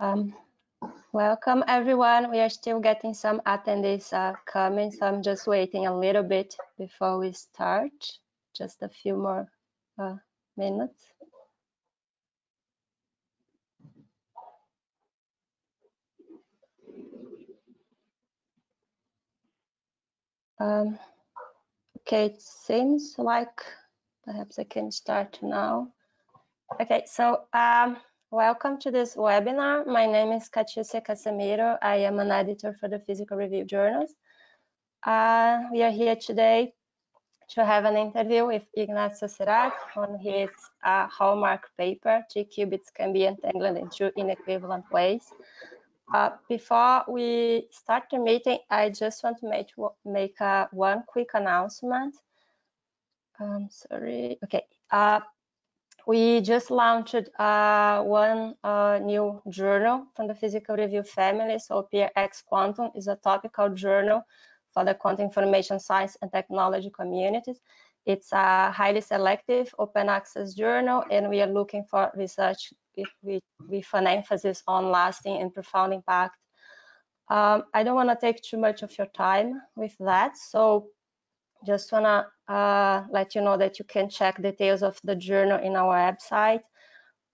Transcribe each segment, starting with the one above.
Um, welcome everyone. We are still getting some attendees uh, coming, so I'm just waiting a little bit before we start. Just a few more uh, minutes. Um, okay, it seems like perhaps I can start now. Okay, so um, Welcome to this webinar. My name is Catiúcia Casemiro. I am an editor for the Physical Review Journals. Uh, we are here today to have an interview with Ignacio Cirac on his uh, hallmark paper, Three qubits can be entangled in two inequivalent ways. Uh, before we start the meeting, I just want to make, make uh, one quick announcement. Um, sorry, okay. Uh, we just launched uh, one uh, new journal from the Physical Review family. So PRX Quantum is a topical journal for the quantum information science and technology communities. It's a highly selective open access journal, and we are looking for research with, with an emphasis on lasting and profound impact. Um, I don't want to take too much of your time with that. So just wanna uh, let you know that you can check details of the journal in our website.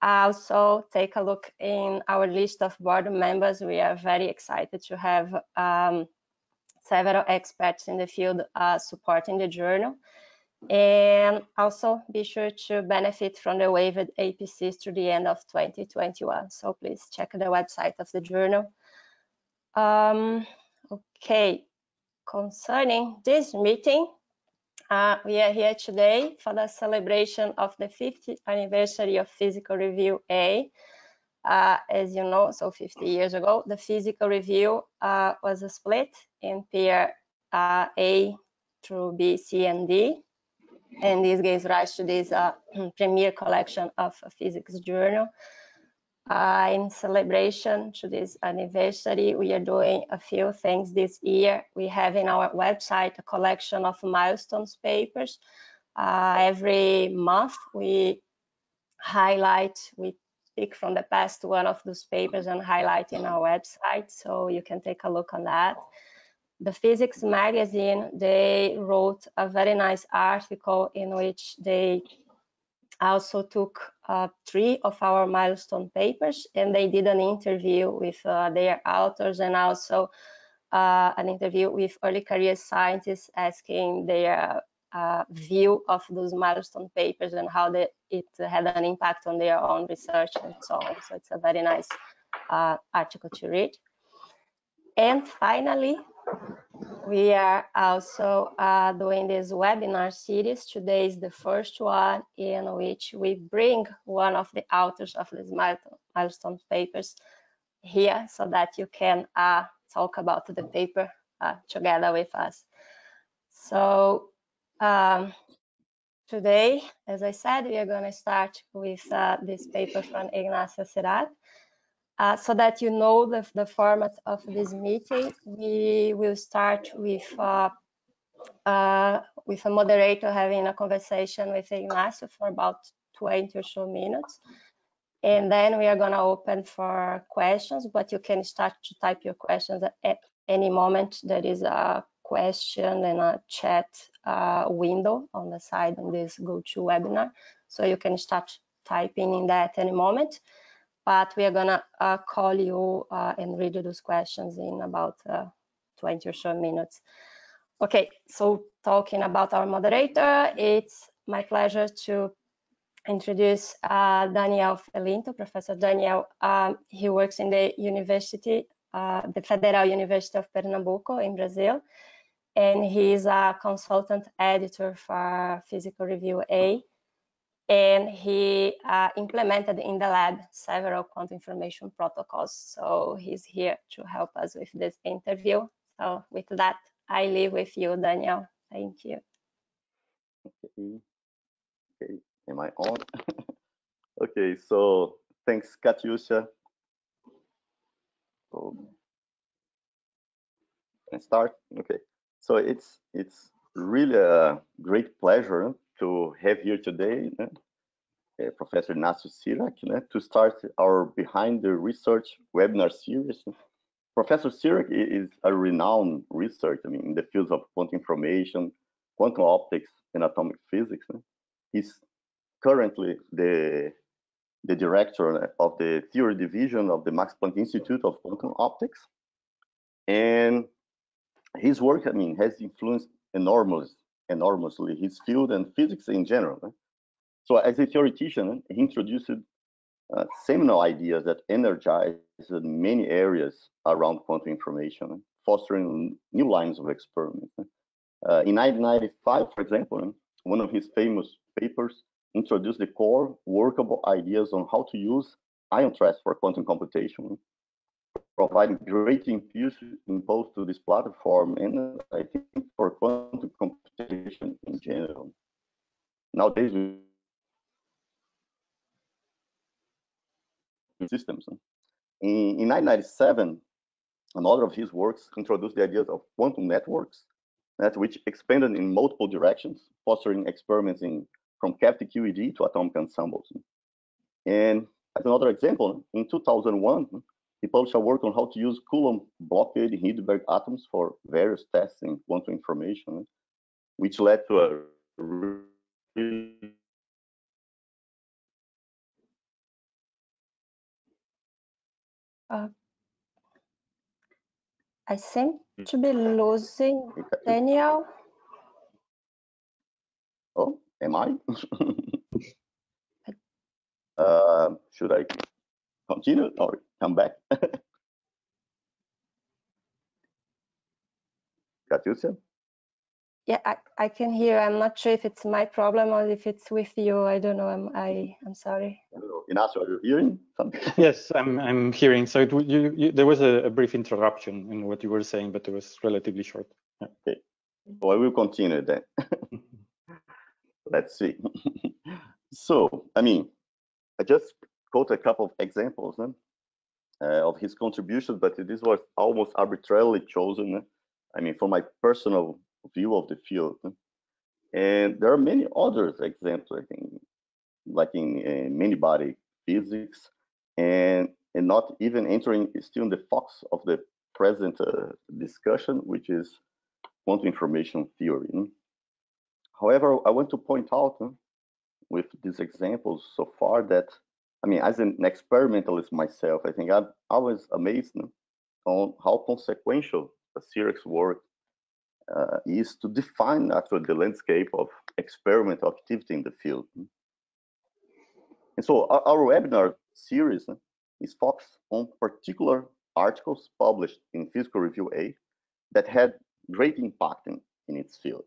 Also, take a look in our list of board members. We are very excited to have um, several experts in the field uh, supporting the journal. And also be sure to benefit from the waived APCs through the end of 2021. So please check the website of the journal. Um, okay, concerning this meeting, uh, we are here today for the celebration of the 50th anniversary of Physical Review A. Uh, as you know, so 50 years ago, the Physical Review uh, was split in peer uh, A through B, C, and D. And this gives rise to this uh, premier collection of physics journal uh, in celebration to this anniversary, we are doing a few things this year. We have in our website a collection of milestones papers. Uh, every month we highlight, we pick from the past one of those papers and highlight in our website, so you can take a look on that. The Physics magazine, they wrote a very nice article in which they also took uh, three of our milestone papers and they did an interview with uh, their authors and also uh, an interview with early career scientists asking their uh, view of those milestone papers and how they, it had an impact on their own research and so on. So it's a very nice uh, article to read. And finally, we are also uh, doing this webinar series. Today is the first one in which we bring one of the authors of these milestone papers here so that you can uh, talk about the paper uh, together with us. So um, today, as I said, we are going to start with uh, this paper from Ignacio Cirac. Uh, so that you know the, the format of this meeting, we will start with uh, uh, with a moderator having a conversation with Ignacio for about 20 or so minutes. And then we are going to open for questions, but you can start to type your questions at any moment. There is a question and a chat uh, window on the side of this GoToWebinar. So you can start typing in that at any moment but we are gonna uh, call you uh, and read you those questions in about uh, 20 or so minutes. Okay, so talking about our moderator, it's my pleasure to introduce uh, Daniel Felinto, Professor Daniel. Um, he works in the university, uh, the Federal University of Pernambuco in Brazil, and he is a consultant editor for Physical Review A and he uh, implemented in the lab several quantum information protocols. So he's here to help us with this interview. So with that, I leave with you, Daniel. Thank you. Okay, okay. am I on? okay, so thanks, Catiúcia. So, Can I start? Okay. So it's it's really a great pleasure to have here today uh, Professor Inácio Cirac uh, to start our Behind the Research webinar series. Professor Cirac is a renowned researcher I mean, in the fields of quantum information, quantum optics, and atomic physics. He's currently the the director of the theory division of the Max Planck Institute of Quantum Optics. And his work, I mean, has influenced enormous, enormously his field and physics in general. So as a theoretician, he introduced uh, seminal ideas that energized many areas around quantum information, fostering new lines of experiment. Uh, in 1995, for example, one of his famous papers introduced the core workable ideas on how to use ion traps for quantum computation, providing great impulse to this platform and uh, I think for quantum computation in general. Nowadays, systems. In, in 1997, another of his works introduced the ideas of quantum networks, that which expanded in multiple directions, fostering experiments in from cavity QED to atomic ensembles. And as another example, in 2001, he published a work on how to use Coulomb blockade Hilbert atoms for various tests in quantum information, which led to a uh, I seem to be losing Daniel. Oh, Am I? uh, should I continue or come back? Catiúcia? Yeah, I, I can hear. I'm not sure if it's my problem or if it's with you. I don't know. I'm I I'm sorry. Inácio, are you hearing something? Yes, I'm I'm hearing. So it, you, you, there was a, a, brief interruption in what you were saying, but it was relatively short. Yeah. Okay. Well, I will continue then. let's see. so, I mean, I just quote a couple of examples uh, of his contributions, but this was almost arbitrarily chosen. Uh, I mean, from my personal view of the field. Uh, and there are many other examples, I think, like in uh, many body physics, and and not even entering still in the fox of the present uh, discussion, which is quantum information theory. However, I want to point out uh, with these examples so far that, I mean, as an experimentalist myself, I think I'm always amazed on how consequential Cirac's work uh, is to define actually the landscape of experimental activity in the field. And so our, our webinar series is focused on particular articles published in Physical Review A that had great impact in, in its field.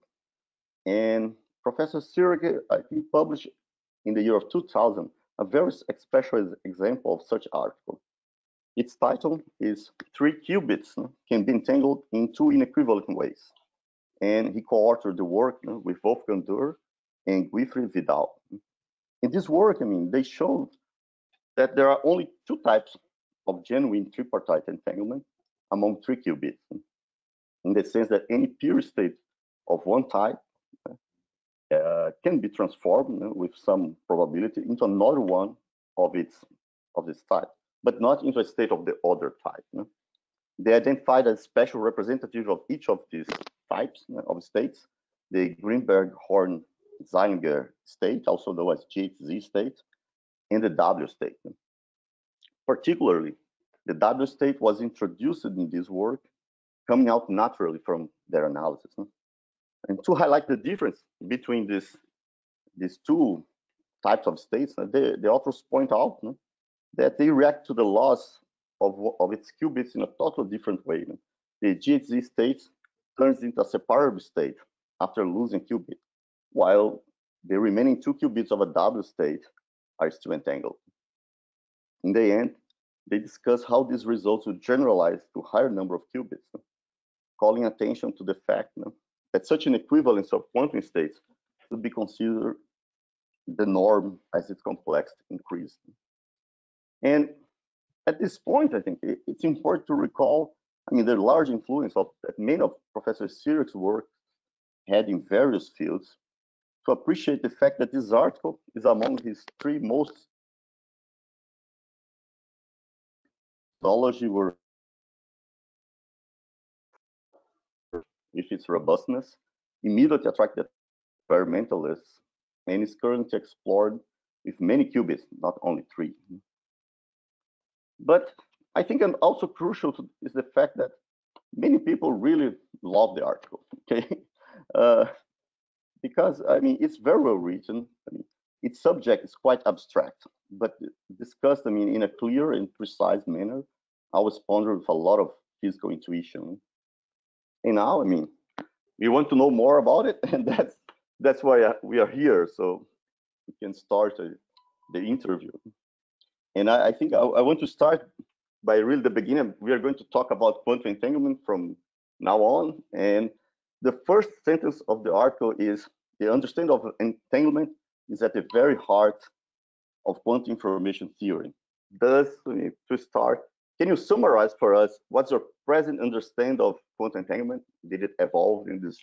And Professor Cirac, I think, published in the year of 2000 a very special example of such article. Its title is Three Qubits Can Be Entangled in Two Inequivalent Ways. And he co-authored the work with Wolfgang Dür and Guifré Vidal. In this work, I mean, they showed that there are only two types of genuine tripartite entanglement among three qubits, in the sense that any pure state of one type uh, can be transformed know, with some probability into another one of its of this type, but not into a state of the other type. They identified a special representative of each of these types know, of states, the Greenberger Horne Zeilinger state, also known as GHZ state, and the W state. Particularly, the W state was introduced in this work, coming out naturally from their analysis. And to highlight the difference between this, these two types of states, the, the authors point out no, that they react to the loss of, of its qubits in a totally different way. No? The GHZ state turns into a separable state after losing qubit, while the remaining two qubits of a W state are still entangled. In the end, they discuss how these results would generalize to higher number of qubits, calling attention to the fact that such an equivalence of quantum states should be considered the norm as its complexity increased. And at this point, I think it's important to recall I mean, the large influence of that many of Professor Cirac's work had in various fields to appreciate the fact that this article is among his three most technology were with its robustness immediately attracted experimentalists and is currently explored with many qubits, not only three. But I think and also crucial to, is the fact that many people really love the article, okay? Uh, because I mean, it's very well written. I mean, its subject is quite abstract, but discussed, I mean, in a clear and precise manner. I was pondering with a lot of physical intuition. And now, I mean, we want to know more about it, and that's that's why uh, we are here. So we can start uh, the interview. And I, I think I, I, want to start by really the beginning. We are going to talk about quantum entanglement from now on. And the first sentence of the article is the understanding of entanglement is at the very heart of quantum information theory. Thus, to start, can you summarize for us what's your present understanding of quantum entanglement? Did it evolve in these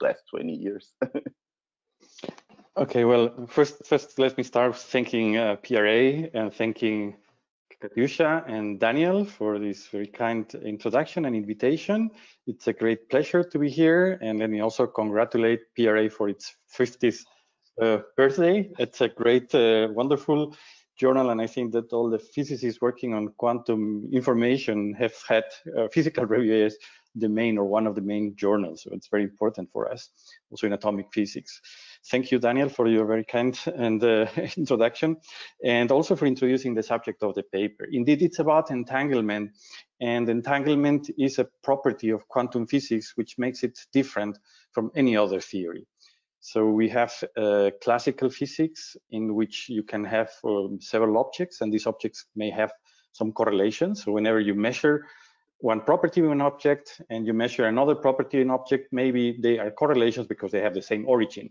last 20 years? okay, well, first, first let me start thanking uh, PRA and thanking Katyusha and Daniel for this very kind introduction and invitation. It's a great pleasure to be here. And let me also congratulate PRA for its 50th uh, birthday. It's a great, uh, wonderful journal. And I think that all the physicists working on quantum information have had uh, physical review as the main or one of the main journals. So it's very important for us, also in atomic physics. Thank you, Daniel, for your very kind and uh, introduction, and also for introducing the subject of the paper. Indeed, it's about entanglement, and entanglement is a property of quantum physics which makes it different from any other theory. So we have uh, classical physics in which you can have um, several objects, and these objects may have some correlation. So whenever you measure one property of an object and you measure another property in an object, maybe they are correlations because they have the same origin.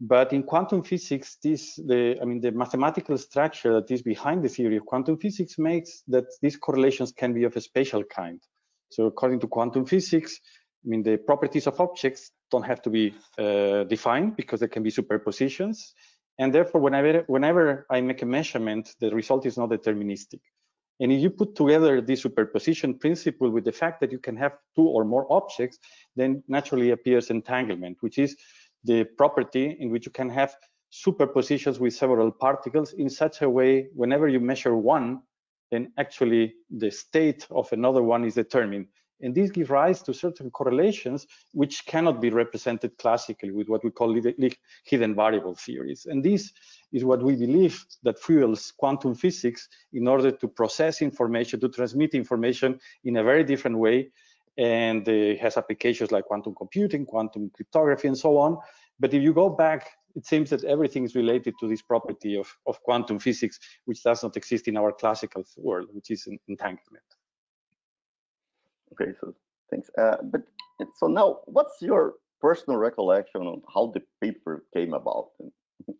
But in quantum physics, this the I mean the mathematical structure that is behind the theory of quantum physics makes that these correlations can be of a special kind. So according to quantum physics, I mean the properties of objects don't have to be uh, defined because there can be superpositions, and therefore whenever whenever I make a measurement, the result is not deterministic. And if you put together the superposition principle with the fact that you can have two or more objects, then naturally appears entanglement, which is the property in which you can have superpositions with several particles in such a way whenever you measure one then actually the state of another one is determined and this gives rise to certain correlations which cannot be represented classically with what we call hidden variable theories and this is what we believe that fuels quantum physics in order to process information to transmit information in a very different way and it has applications like quantum computing, quantum cryptography, and so on. But if you go back, it seems that everything is related to this property of, of quantum physics, which does not exist in our classical world, which is entanglement. Okay, so thanks. Uh, but so now, what's your personal recollection on how the paper came about?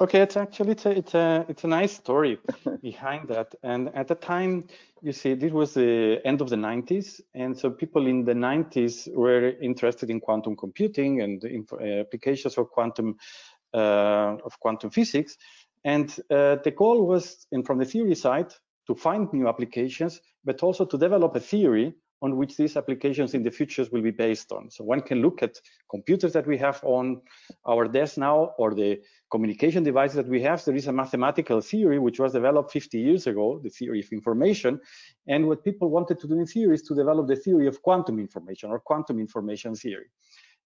Okay, it's actually it's a it's a it's a nice story behind that. And at the time, you see, this was the end of the 90s, and so people in the 90s were interested in quantum computing and uh, applications of quantum uh, of quantum physics. And uh, the goal was, and from the theory side, to find new applications, but also to develop a theory on which these applications in the futures will be based on. So one can look at computers that we have on our desk now or the communication devices that we have. There is a mathematical theory which was developed 50 years ago, the theory of information. And what people wanted to do in theory is to develop the theory of quantum information or quantum information theory.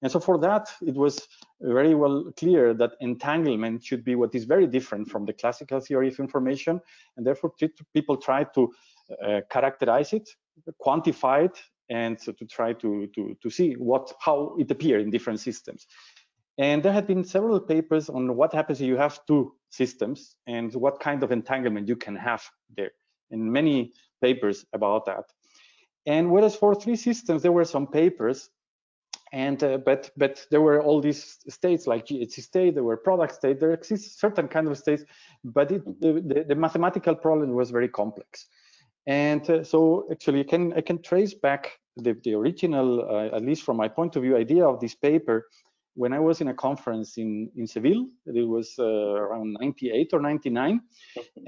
And so for that, it was very well clear that entanglement should be what is very different from the classical theory of information. And therefore, people tried to uh, characterize it quantify it and so to try to, to, to see what how it appeared in different systems. And there had been several papers on what happens if you have two systems and what kind of entanglement you can have there, and many papers about that. And whereas for three systems, there were some papers, and uh, but but there were all these states like GHZ state, there were product state, there exists certain kind of states, but it, the, the, the mathematical problem was very complex. And uh, so actually I can, I can trace back the, the original, uh, at least from my point of view, idea of this paper when I was in a conference in, in Seville, it was uh, around 98 or 99.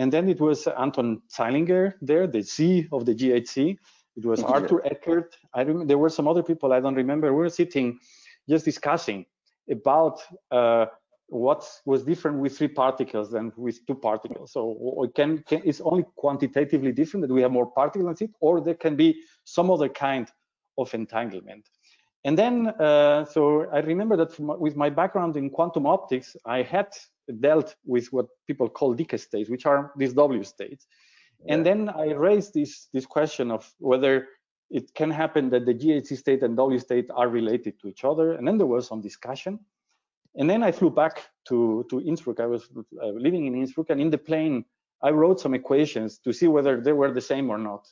And then it was Anton Zeilinger there, the Z of the GHZ. It was Artur Ekert. I remember, there were some other people I don't remember. We were sitting just discussing about uh, what was different with three particles than with two particles. So it can, can, it's only quantitatively different that we have more particles in it, or there can be some other kind of entanglement. And then, uh, so I remember that from, with my background in quantum optics, I had dealt with what people call Dicke states, which are these W states. Yeah. And then I raised this, this question of whether it can happen that the GHZ state and W state are related to each other. And then there was some discussion. And then I flew back to, to Innsbruck. I was uh, living in Innsbruck, and in the plane, I wrote some equations to see whether they were the same or not.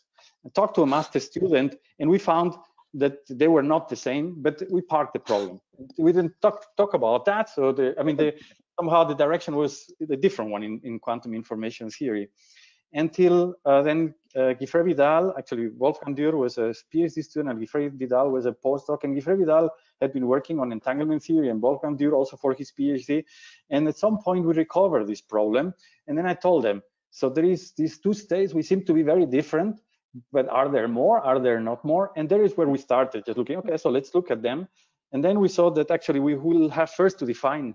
I talked to a master student, and we found that they were not the same, but we parked the problem. We didn't talk talk about that. So the, I mean, the, somehow the direction was a different one in, in quantum information theory. Until uh, then, uh, Guifré Vidal, actually Wolfgang Dür was a PhD student and Guifré Vidal was a postdoc. And Guifré Vidal had been working on entanglement theory and Wolfgang Dür also for his PhD. And at some point we recovered this problem. And then I told them, so there is these two states, we seem to be very different but are there more? Are there not more? And there is where we started, just looking, okay, so let's look at them. And then we saw that actually we will have first to define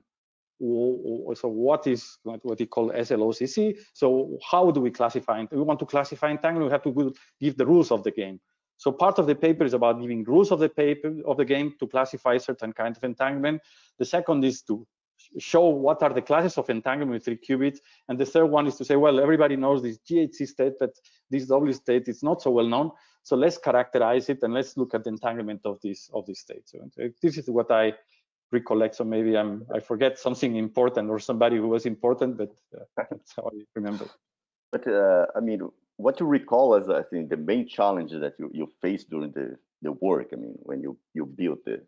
so what is what we call SLOCC. So how do we classify? We want to classify entanglement, we have to give the rules of the game. So part of the paper is about giving rules of the paper of the game to classify certain kind of entanglement. The second is to show what are the classes of entanglement with three qubits. And the third one is to say, well, everybody knows this GHZ state, but this W state is not so well known. So let's characterize it and let's look at the entanglement of this of this state. So uh, this is what I recollect. So maybe I'm I forget something important or somebody who was important, but uh, that's how I remember. But uh, I mean, what you recall as I think the main challenges that you you faced during the the work. I mean, when you you built the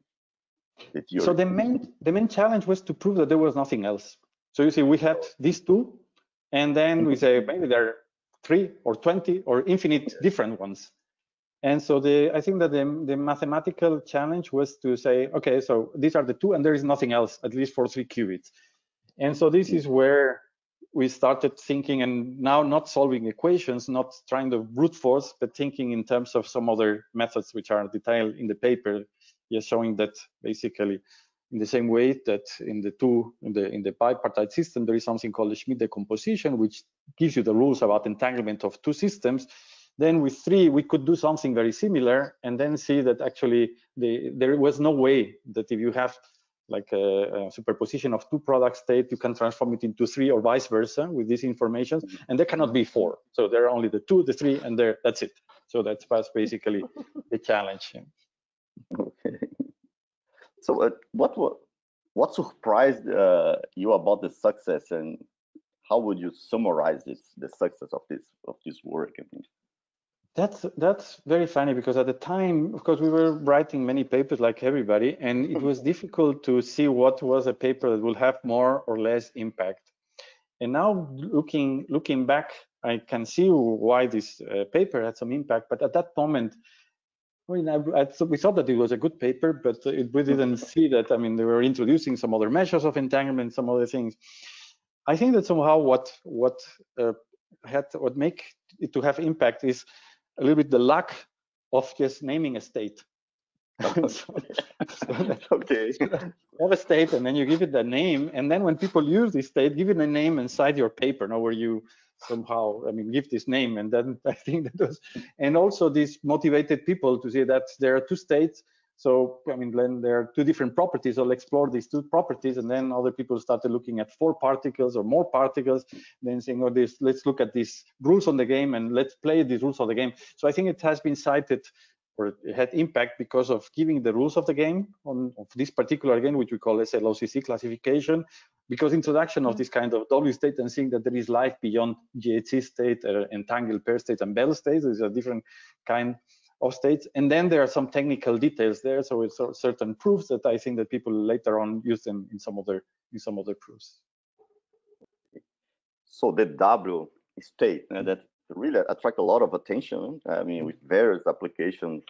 so the main the main challenge was to prove that there was nothing else. So you see, we had these two, and then we say maybe there are three or 20 or infinite different ones. And so the I think that the, the mathematical challenge was to say, okay, so these are the two, and there is nothing else, at least for three qubits. And so this is where we started thinking and now not solving equations, not trying to brute force, but thinking in terms of some other methods which are detailed in the paper just showing that basically in the same way that in the two in the in the bipartite system there is something called the Schmidt decomposition which gives you the rules about entanglement of two systems then with three we could do something very similar and then see that actually the, there was no way that if you have like a, a, superposition of two product state you can transform it into three or vice versa with this information and there cannot be four. So there are only the two the three and there that's it. So that's basically the challenge. Okay. So, uh, what what what surprised uh, you about the success, and how would you summarize this the success of this of this work? I mean, that's that's very funny because at the time, of course, we were writing many papers like everybody, and it was difficult to see what was a paper that will have more or less impact. And now, looking looking back, I can see why this uh, paper had some impact. But at that moment, I mean, I, I th we thought that it was a good paper, but it, we didn't see that. I mean, they were introducing some other measures of entanglement, some other things. I think that somehow what what uh, had what make it to have impact is a little bit the luck of just naming a state. so, so okay. Have a state, and then you give it the name, and then when people use this state, give it a name inside your paper, now where you somehow i mean give this name and then i think that was and also these motivated people to see that there are two states so i mean then there are two different properties i'll explore these two properties and then other people started looking at four particles or more particles then saying oh this let's look at these rules on the game and let's play these rules of the game so i think it has been cited or it had impact because of giving the rules of the game on of this particular game, which we call SLOCC classification, because introduction of this kind of W state and seeing that there is life beyond GHZ state, uh, entangled pair state and Bell states. These are different kind of states. And then there are some technical details there. So it's certain proofs that I think that people later on use them in some other in some other proofs. So the W state uh, that really attract a lot of attention. I mean, with various applications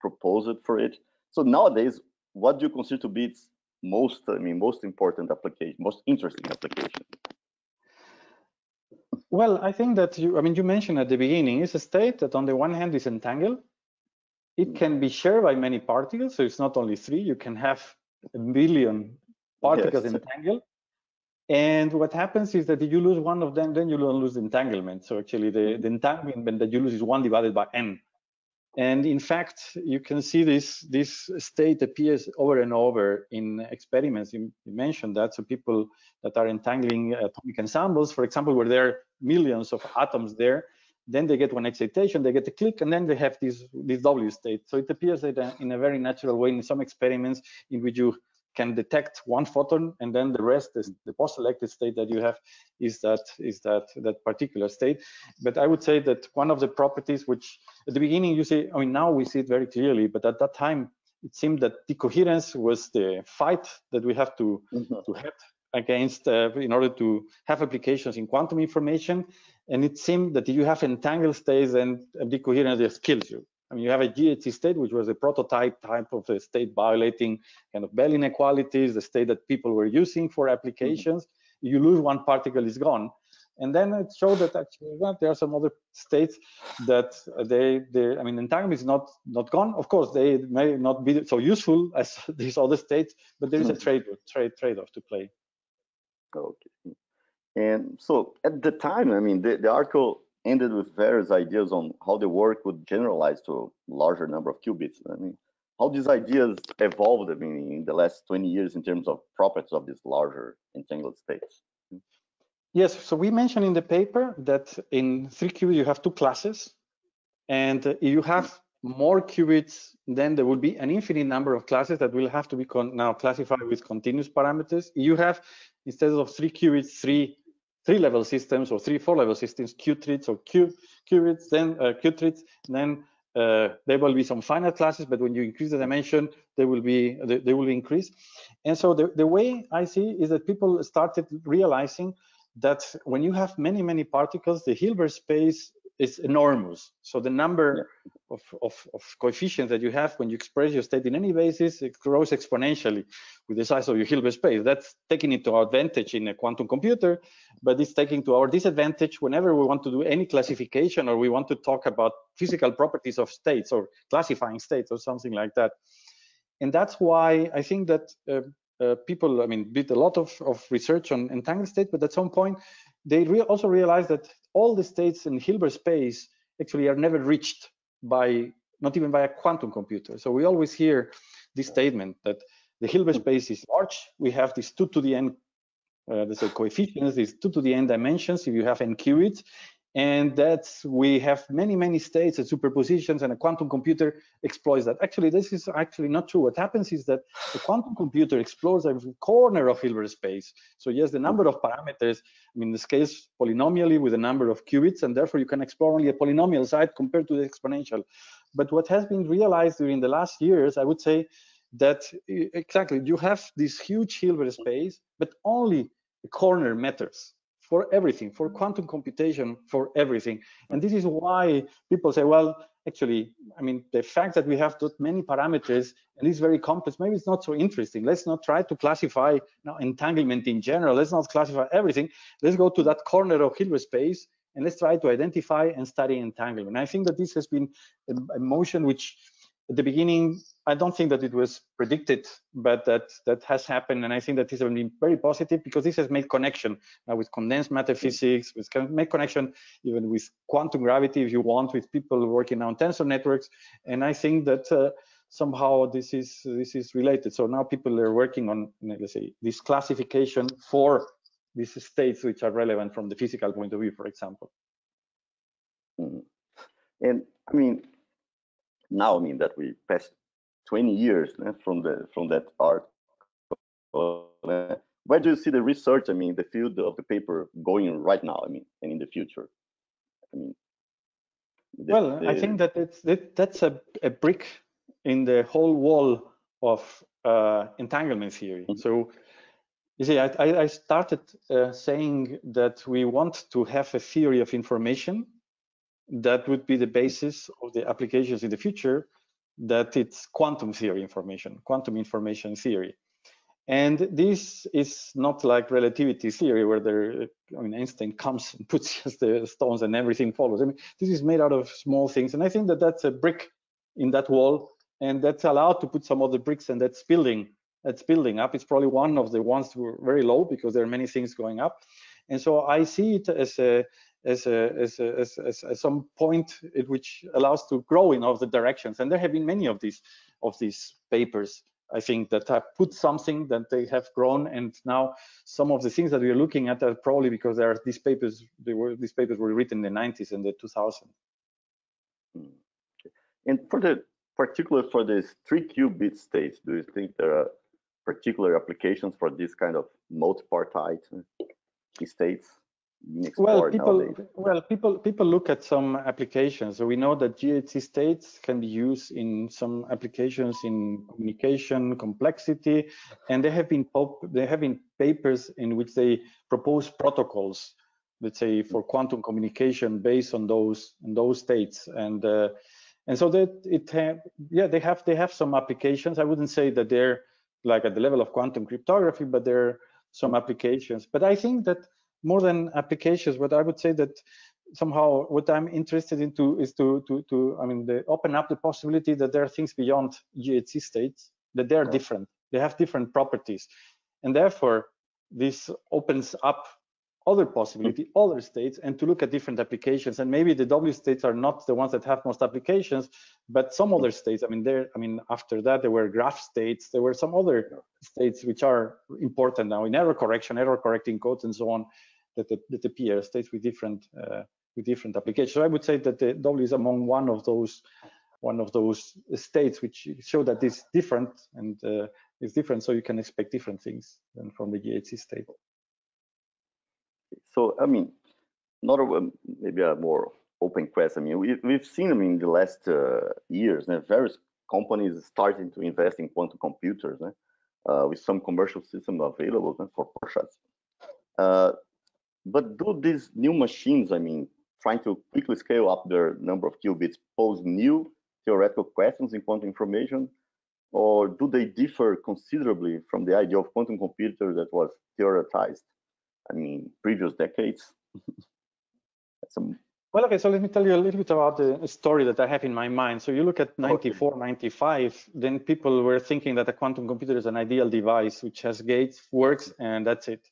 proposed for it. So nowadays, what do you consider to be its most, I mean, most important application, most interesting application? Well, I think that you, I mean, you mentioned at the beginning, it's a state that on the one hand is entangled. It can be shared by many particles, so it's not only three, you can have a billion particles Yes. entangled. And what happens is that if you lose one of them, then you don't lose the entanglement. So actually the, the entanglement that you lose is one divided by n. And in fact, you can see this, this state appears over and over in experiments. You, you mentioned that. So people that are entangling atomic ensembles, for example, where there are millions of atoms there, then they get one excitation, they get a click, and then they have this, this W state. So it appears in a, in a very natural way in some experiments in which you can detect one photon and then the rest is the post-selected state that you have is that is that that particular state but i would say that one of the properties which at the beginning you see i mean now we see it very clearly but at that time it seemed that decoherence was the fight that we have to Mhm. to have against uh, in order to have applications in quantum information and it seemed that if you have entangled states and decoherence just kills you I mean, you have a GHZ state, which was a prototype type of a state violating kind of Bell inequalities, the state that people were using for applications. You lose one particle, it's gone. And then it showed that actually well, there are some other states that they, they, I mean, entanglement is not not gone. Of course, they may not be so useful as these other states, but there is a Mhm. trade trade trade-off to play. Okay. And so at the time, I mean, the, the article ended with various ideas on how the work would generalize to a larger number of qubits. I mean, how these ideas evolved, I mean, in the last 20 years in terms of properties of these larger entangled states. Yes, so we mentioned in the paper that in three qubits you have two classes, and if you have more qubits, then there will be an infinite number of classes that will have to be now classified with continuous parameters. You have instead of three qubits, three three-level systems or three four-level systems, qubits or q qubits, then uh, qubits, then uh, there will be some finite classes, but when you increase the dimension, they will be they, they will increase. And so the, the way I see is that people started realizing that when you have many, many particles, the Hilbert space is enormous. So the number of, of, of coefficients that you have when you express your state in any basis, it grows exponentially with the size of your Hilbert space. That's taking it to our advantage in a quantum computer, but it's taking to our disadvantage whenever we want to do any classification or we want to talk about physical properties of states or classifying states or something like that. And that's why I think that uh, uh, people, I mean, did a lot of, of research on entangled state, but at some point they re also realized that all the states in Hilbert space actually are never reached by, not even by a quantum computer. So we always hear this statement that the Hilbert space is large. We have these two to the n, uh, coefficients, these two to the n dimensions if you have n qubits. And that's, we have many, many states and superpositions and a quantum computer exploits that. Actually, this is actually not true. What happens is that the quantum computer explores every corner of Hilbert space. So yes, the number of parameters, I mean, this case polynomially with the number of qubits, and therefore you can explore only a polynomial side compared to the exponential. But what has been realized during the last years, I would say that exactly, you have this huge Hilbert space, but only the corner matters for everything, for quantum computation, for everything. And this is why people say, well, actually, I mean, the fact that we have that many parameters and it's very complex, maybe it's not so interesting. Let's not try to classify now entanglement in general. Let's not classify everything. Let's go to that corner of Hilbert space and let's try to identify and study entanglement. I think that this has been a, a motion which at the beginning, I don't think that it was predicted, but that that has happened, and I think that this has been very positive because this has made connection now with condensed matter physics, with can make connection even with quantum gravity, if you want, with people working on tensor networks, and I think that uh, somehow this is this is related. So now people are working on let's say this classification for these states which are relevant from the physical point of view, for example. Mhm. And I mean, now I mean that we passed 20 years eh, from the from that art. Uh, where do you see the research? I mean, the field of the paper going right now. I mean, and in the future. I mean, the- Well, I think that it's that, that's a, a brick in the whole wall of uh, entanglement theory. Mhm. So you see, I, I I started uh, saying that we want to have a theory of information that would be the basis of the applications in the future, that it's quantum theory information, quantum information theory. And this is not like relativity theory where there, I mean, Einstein comes and puts just the stones and everything follows. I mean, this is made out of small things. And I think that that's a brick in that wall and that's allowed to put some of the bricks and that's building, that's building up. It's probably one of the ones who are very low because there are many things going up. And so I see it as a, as, a, as, a, as, as, some point at which allows to grow in all the directions. And there have been many of these of these papers I think that have put something that they have grown and now some of the things that we are looking at are probably because there are these papers they were these papers were written in the 90s and the 2000s. Hmm. And for the particular for this three qubit states, do you think there are particular applications for this kind of multipartite states? Well people nowadays. well people people look at some applications. So we know that GHZ states can be used in some applications in communication complexity and there have been there have been papers in which they propose protocols let's say for quantum communication based on those on those states. And uh, and so that it have, yeah they have they have some applications. I wouldn't say that they're like at the level of quantum cryptography but there are some applications. But i think that more than applications, but I would say that somehow what I'm interested into is to to to I mean the, open up the possibility that there are things beyond GHZ states that they are different. They have different properties, and therefore this opens up other possibility, other states, and to look at different applications. And maybe the W states are not the ones that have most applications, but some other states. I mean, there. I mean, after that there were graph states. There were some other states which are important now in error correction, error correcting codes, and so on that, the, that appear states with different uh, with different applications. So I would say that the W is among one of those one of those states which show that it's different and uh, it's different, so you can expect different things than from the GHZ state. So I mean, not a, maybe a more open question. I mean, we, have seen I mean, in the last uh, years, uh, various companies starting to invest in quantum computers uh, with some commercial systems available for purchase. Uh, but do these new machines, I mean, trying to quickly scale up their number of qubits, pose new theoretical questions in quantum information? Or do they differ considerably from the idea of quantum computer that was theoretized, I mean, previous decades? Some... Well, okay, so let me tell you a little bit about the story that I have in my mind. So you look at 94, okay. 95, then people were thinking that a quantum computer is an ideal device which has gates, works, and that's it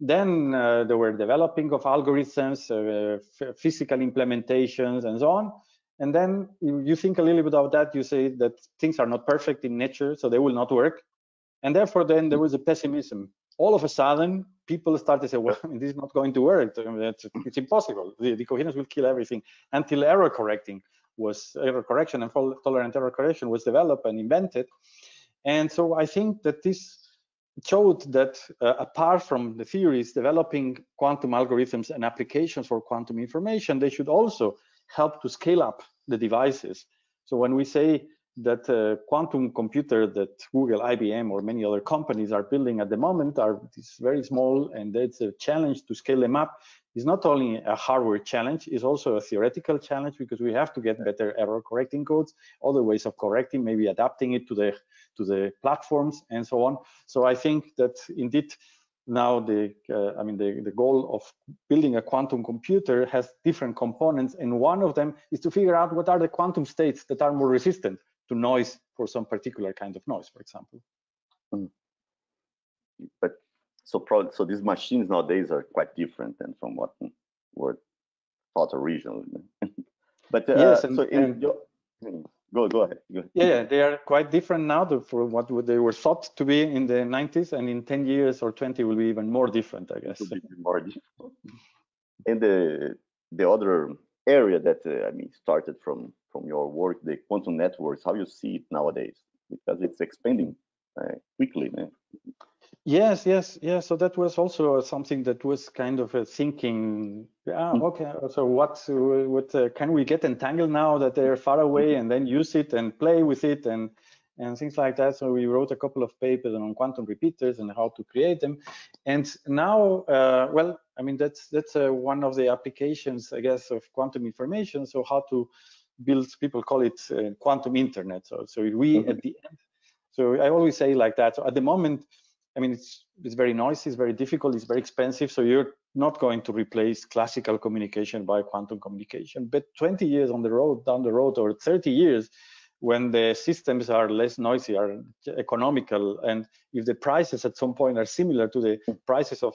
then uh, there were developing of algorithms, uh, physical implementations, and so on. And then you, you, think a little bit about that. You say that things are not perfect in nature, so they will not work. And therefore, then there was a pessimism. All of a sudden, people started to say, well, I mean, this is not going to work. It's, it's impossible. The, the coherence will kill everything until error correcting was error correction and fault tolerant error correction was developed and invented. And so I think that this showed that uh, apart from the theories developing quantum algorithms and applications for quantum information, they should also help to scale up the devices. So when we say that uh, quantum computer that Google, IBM, or many other companies are building at the moment are very small, and it's a challenge to scale them up. It's not only a hardware challenge, it's also a theoretical challenge because we have to get better error correcting codes, other ways of correcting, maybe adapting it to the to the platforms and so on. So I think that indeed now the uh, i mean the, the goal of building a quantum computer has different components and one of them is to figure out what are the quantum states that are more resistant to noise for some particular kind of noise, for example. Mm. But so probably, so these machines nowadays are quite different than from what were thought originally. but uh, yes, and, so in and, your, hmm, go go ahead. Go ahead. Yeah, yeah, they are quite different now for what they were thought to be in the 90s, and in 10 years or 20 will be even more different, I guess. more different. And the the other area that uh, I mean started from from your work, the quantum networks, how you see it nowadays, because it's expanding uh, quickly. Yes, yes, yes. So that was also something that was kind of a thinking. Yeah, hmm. okay. So what, what uh, can we get entangled now that they're far away, and then use it and play with it and and things like that. So we wrote a couple of papers on quantum repeaters and how to create them. And now, uh, well, I mean, that's that's uh, one of the applications, I guess, of quantum information. So how to build, people call it uh, quantum internet. So, so we mm -hmm. at the end, so I always say like that. So at the moment, I mean, it's it's very noisy, it's very difficult, it's very expensive. So you're not going to replace classical communication by quantum communication. But 20 years on the road, down the road, or 30 years, when the systems are less noisy, are economical, and if the prices at some point are similar to the prices of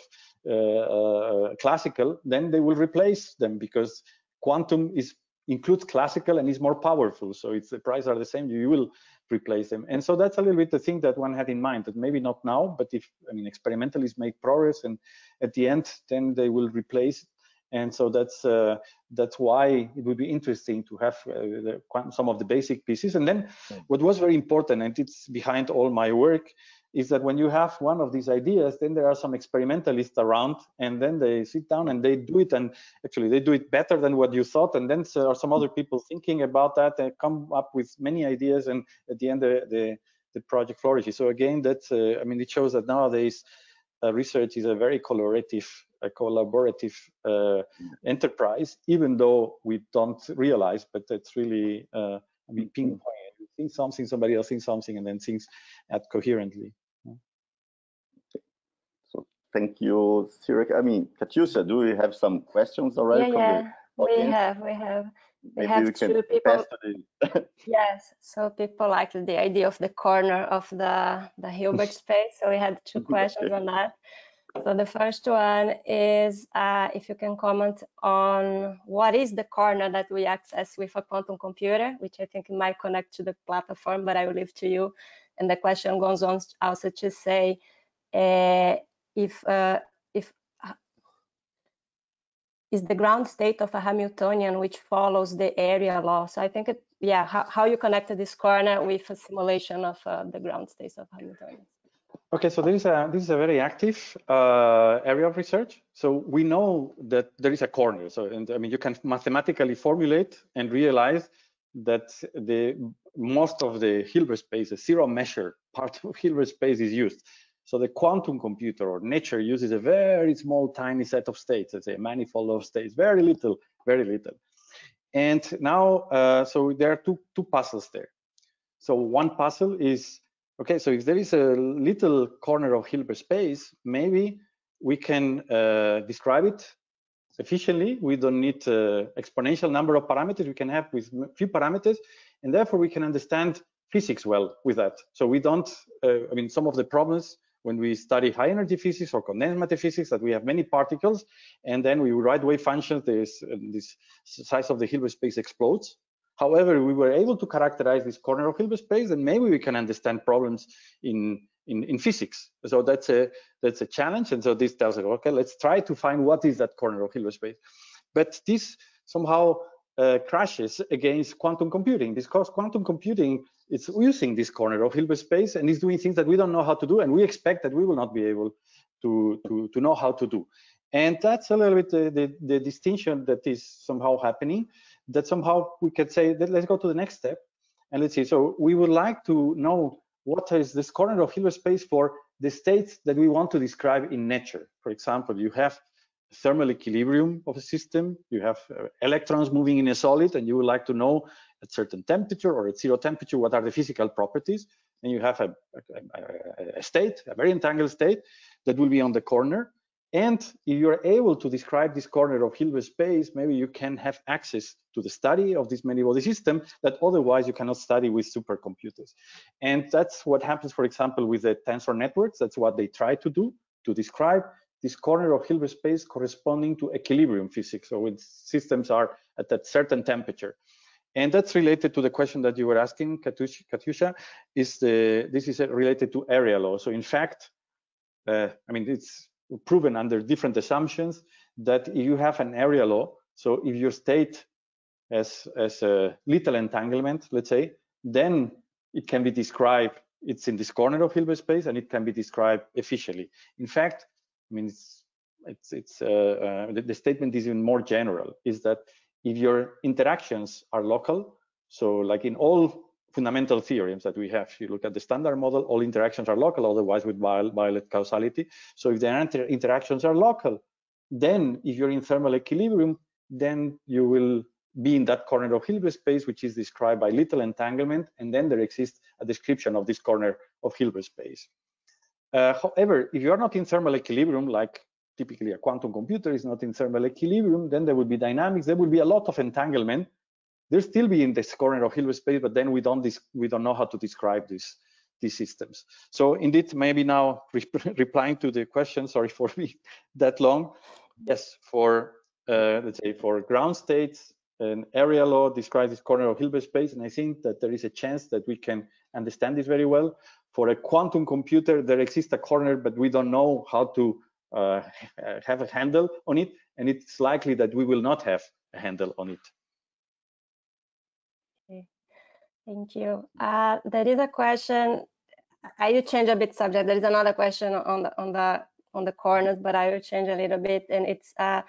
uh, uh, classical, then they will replace them because quantum is includes classical and is more powerful. So it's the price are the same, you will replace them. And so that's a little bit the thing that one had in mind that maybe not now, but if, I mean, experimentalists make progress and at the end, then they will replace. And so that's uh, that's why it would be interesting to have uh, the, some of the basic pieces. And then what was very important, and it's behind all my work, is that when you have one of these ideas, then there are some experimentalists around, and then they sit down and they do it, and actually they do it better than what you thought. And then there are some other people thinking about that and come up with many ideas, and at the end the the, the project flourishes. So again, that's uh, I mean it shows that nowadays uh, research is a very collaborative, a collaborative uh, enterprise, even though we don't realize, but that's really uh, I mean ping pong think something, somebody else thinks something, and then things add coherently. So thank you, Cyril. I mean, Catiúcia, do we have some questions already? Yeah, yeah, we have, we have. We Maybe have we two people. yes, so people like the idea of the corner of the the Hilbert space. So we had two questions on that. So the first one is uh, if you can comment on what is the corner that we access with a quantum computer, which I think might connect to the platform, but I will leave to you. And the question goes on also to say uh, if uh, if uh, is the ground state of a Hamiltonian which follows the area law. So I think it, yeah, how, how you connected this corner with a simulation of uh, the ground states of Hamiltonian. Okay, so this is a this is a very active uh, area of research. So we know that there is a corner. So and I mean you can mathematically formulate and realize that the most of the Hilbert space, the zero measure part of Hilbert space is used. So the quantum computer or nature uses a very small, tiny set of states, let's say a manifold of states, very little, very little. And now, uh, so there are two two puzzles there. So one puzzle is Okay, so if there is a little corner of Hilbert space, maybe we can uh, describe it efficiently. We don't need uh, exponential number of parameters. We can have with few parameters, and therefore we can understand physics well with that. So we don't, uh, I mean, some of the problems when we study high energy physics or condensed matter physics that we have many particles, and then we write wave functions, this, this size of the Hilbert space explodes. However, we were able to characterize this corner of Hilbert space, and maybe we can understand problems in, in, in physics. So that's a that's a challenge. And so this tells us, okay, let's try to find what is that corner of Hilbert space. But this somehow uh, crashes against quantum computing because quantum computing is using this corner of Hilbert space and is doing things that we don't know how to do, and we expect that we will not be able to to, to know how to do. And that's a little bit the, the, the distinction that is somehow happening that somehow we can say that let's go to the next step and let's see. So we would like to know what is this corner of Hilbert space for the states that we want to describe in nature. For example, you have thermal equilibrium of a system, you have uh, electrons moving in a solid, and you would like to know at certain temperature or at zero temperature what are the physical properties. And you have a, a, a state, a very entangled state that will be on the corner. And if you're able to describe this corner of Hilbert space, maybe you can have access to the study of this many-body system that otherwise you cannot study with supercomputers. And that's what happens, for example, with the tensor networks. That's what they try to do, to describe this corner of Hilbert space corresponding to equilibrium physics, so when systems are at that certain temperature. And that's related to the question that you were asking, Catiúcia, is the, this is related to area law. So in fact, uh, I mean, it's proven under different assumptions that you have an area law, so if your state has, has a little entanglement, let's say, then it can be described, it's in this corner of Hilbert space and it can be described efficiently. In fact, I mean, it's, it's, it's uh, uh, the, the statement is even more general, is that if your interactions are local, so like in all fundamental theorems that we have. If you look at the standard model, all interactions are local, otherwise with violent causality. So if the inter interactions are local, then if you're in thermal equilibrium, then you will be in that corner of Hilbert space, which is described by little entanglement, and then there exists a description of this corner of Hilbert space. Uh, however, if you are not in thermal equilibrium, like typically a quantum computer is not in thermal equilibrium, then there will be dynamics, there will be a lot of entanglement. There'll still be in this corner of Hilbert space, but then we don't we don't know how to describe this these systems. So indeed, maybe now re replying to the question, sorry for being that long. Yes, for uh, let's say for ground states, an area law describes this corner of Hilbert space, and I think that there is a chance that we can understand this very well. For a quantum computer, there exists a corner, but we don't know how to uh, have a handle on it, and it's likely that we will not have a handle on it. Okay. Thank you. Uh, there is a question. I will change a bit subject. There is another question on the on the on the corners, but I will change a little bit, and it's uh,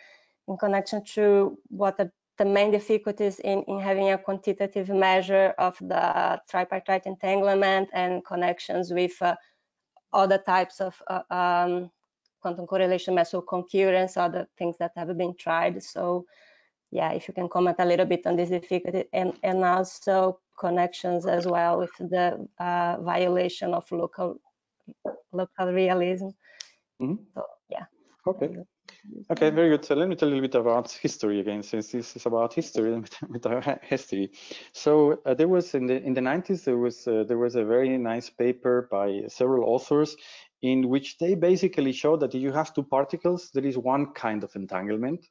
in connection to what the the main difficulties in, in having a quantitative measure of the tripartite entanglement and connections with uh, other types of uh, um, quantum correlation meso concurrence, other things that have been tried. So yeah, if you can comment a little bit on this difficulty and, and also connections as well with the uh, violation of local local realism. Mm -hmm. So yeah. Okay. Okay, very good. So let me tell you a little bit about history again, since this is about history with our history. So uh, there was in the in the 90s there was uh, there was a very nice paper by several authors in which they basically show that if you have two particles, there is one kind of entanglement,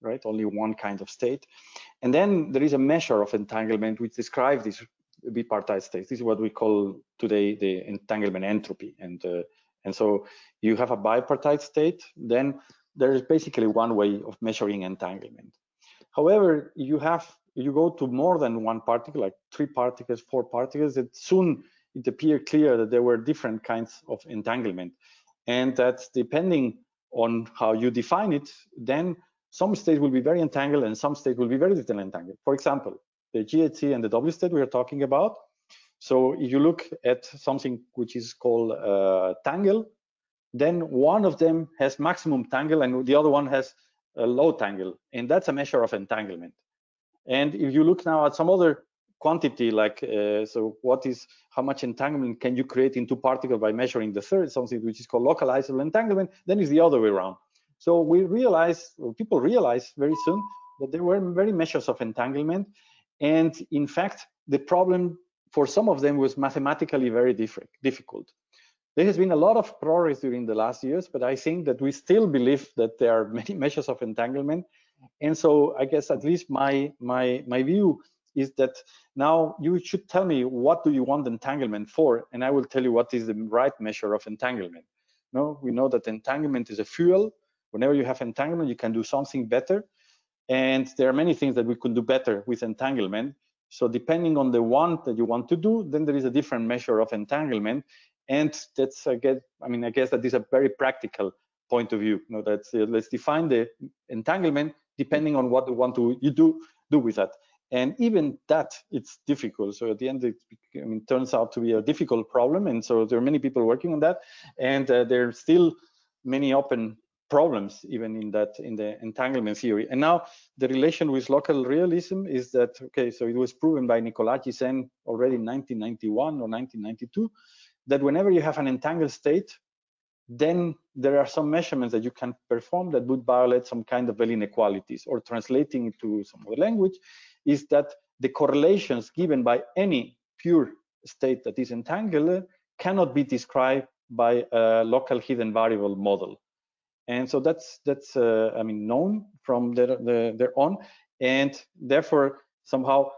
right? Only one kind of state, and then there is a measure of entanglement which describes these bipartite states. This is what we call today the entanglement entropy, and uh, and so you have a bipartite state, then there is basically one way of measuring entanglement. However, you have you go to more than one particle, like three particles, four particles, it soon it appeared clear that there were different kinds of entanglement. And that depending on how you define it, then some states will be very entangled and some states will be very little entangled. For example, the GHZ and the W state we are talking about. So if you look at something which is called uh, tangle, then one of them has maximum tangle and the other one has a low tangle and that's a measure of entanglement and if you look now at some other quantity like uh, so what is how much entanglement can you create in two particles by measuring the third something which is called localizable entanglement then it's the other way around so we realized people realized very soon that there were very measures of entanglement and in fact the problem for some of them was mathematically very difficult there has been a lot of progress during the last years, but I think that we still believe that there are many measures of entanglement. And so I guess at least my my my view is that now you should tell me what do you want entanglement for, and I will tell you what is the right measure of entanglement. No, we know that entanglement is a fuel. Whenever you have entanglement, you can do something better. And there are many things that we could do better with entanglement. So depending on the one that you want to do, then there is a different measure of entanglement. And that's again i mean i guess that is a very practical point of view you know that uh, let's define the entanglement depending on what you want to you do do with that. And even that it's difficult. So at the end it I mean, turns out to be a difficult problem. And so there are many people working on that. And uh, there are still many open problems even in that in the entanglement theory and now the relation with local realism is that okay so it was proven by Nicolas Gisin already in 1991 or 1992 that whenever you have an entangled state, then there are some measurements that you can perform that would violate some kind of inequalities or translating it to some other language is that the correlations given by any pure state that is entangled cannot be described by a local hidden variable model. And so that's that's uh, I mean known from their, the, their own, and therefore somehow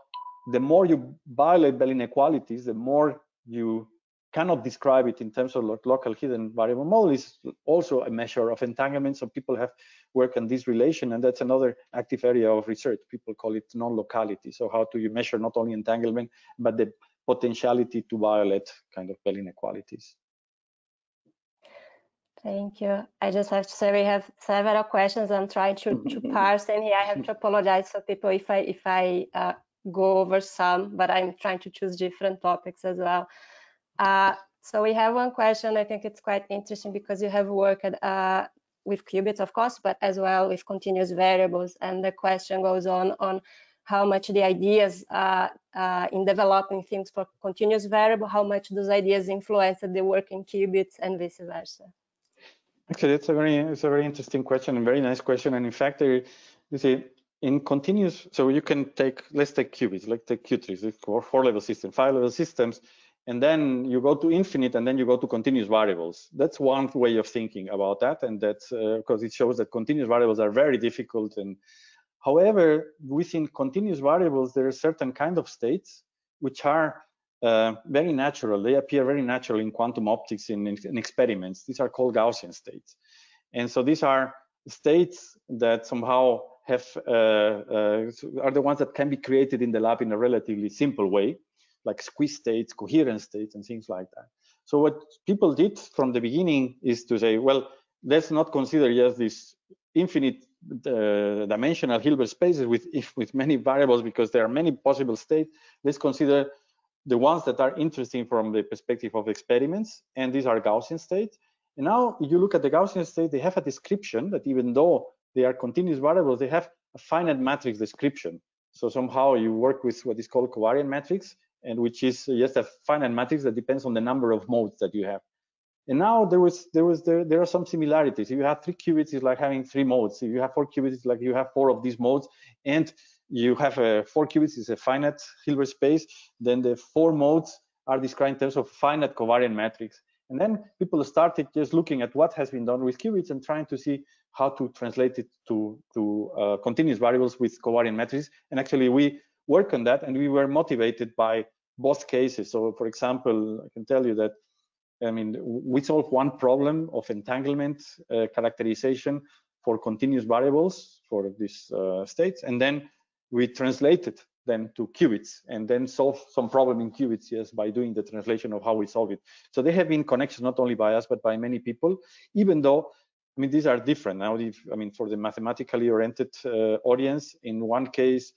the more you violate Bell inequalities, the more you cannot describe it in terms of local hidden variable model is also a measure of entanglement. So people have worked on this relation, and that's another active area of research. People call it non-locality. So how do you measure not only entanglement, but the potentiality to violate kind of Bell inequalities? Thank you. I just have to say we have several questions. I'm trying to, to parse them here. I have to apologize for people if I if I uh, go over some, but I'm trying to choose different topics as well. Uh, so we have one question. I think it's quite interesting because you have worked uh, with qubits, of course, but as well with continuous variables. And the question goes on on how much the ideas uh, uh, in developing things for continuous variable, how much those ideas influence the work in qubits and vice versa. Actually, it's a very it's a very interesting question and very nice question. And in fact, there, you see, in continuous, so you can take let's take qubits, like take qutrits, four, four level system, five level systems, and then you go to infinite, and then you go to continuous variables. That's one way of thinking about that, and that's because uh, it shows that continuous variables are very difficult and However, within continuous variables, there are certain kind of states which are uh, very natural. They appear very natural in quantum optics in, in, experiments. These are called Gaussian states. And so these are states that somehow have uh, uh, are the ones that can be created in the lab in a relatively simple way, like squeeze states, coherent states, and things like that. So what people did from the beginning is to say, well, let's not consider just this infinite uh, dimensional Hilbert spaces with with many variables because there are many possible states. Let's consider the ones that are interesting from the perspective of experiments, and these are Gaussian states. And now you look at the Gaussian state, they have a description that even though they are continuous variables, they have a finite matrix description. So somehow you work with what is called covariant matrix, and which is just a finite matrix that depends on the number of modes that you have. And now there was there was there, there are some similarities. If you have three qubits, it's like having three modes. If you have four qubits, it's like you have four of these modes. And you have a four qubits is a finite Hilbert space. Then the four modes are described in terms of finite covariant matrix. And then people started just looking at what has been done with qubits and trying to see how to translate it to to uh, continuous variables with covariant matrices. And actually, we work on that, and we were motivated by both cases. So, for example, I can tell you that I mean, we solve one problem of entanglement uh, characterization for continuous variables for these uh, states, and then we translated them to qubits and then solve some problem in qubits yes by doing the translation of how we solve it so they have been connections not only by us but by many people even though i mean these are different now if, i mean for the mathematically oriented uh, audience in one case